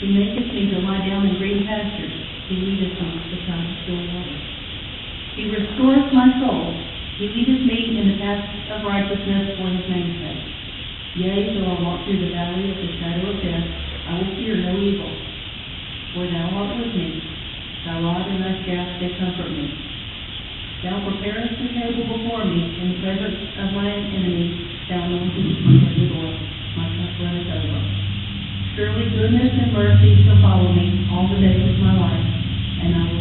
He maketh me to lie down in green pastures. He leadeth me beside still waters. He restoreth my soul. He leadeth me in the paths of righteousness for his name's sake. Yea, though I walk through the valley of the shadow of death, I will fear no evil. For thou art with me. Thy rod and thy staff, they comfort me. Thou preparest a table before me in the presence of my enemies. Thou anointest my head with Surely goodness and mercy shall follow me all the days of my life, and I will